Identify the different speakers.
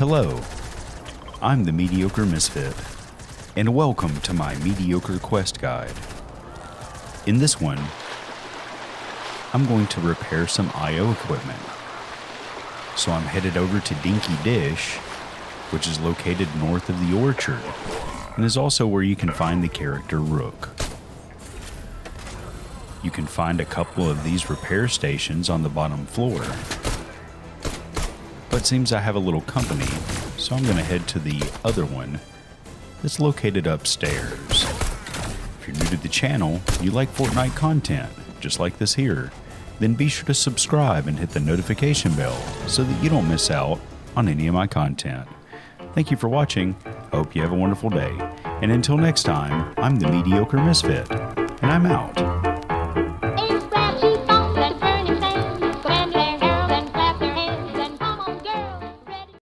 Speaker 1: Hello, I'm the Mediocre Misfit, and welcome to my Mediocre Quest Guide. In this one, I'm going to repair some I.O. equipment. So I'm headed over to Dinky Dish, which is located north of the orchard, and is also where you can find the character Rook. You can find a couple of these repair stations on the bottom floor. But it seems I have a little company, so I'm going to head to the other one that's located upstairs. If you're new to the channel, you like Fortnite content, just like this here, then be sure to subscribe and hit the notification bell so that you don't miss out on any of my content. Thank you for watching. Hope you have a wonderful day. And until next time, I'm the Mediocre Misfit, and I'm out.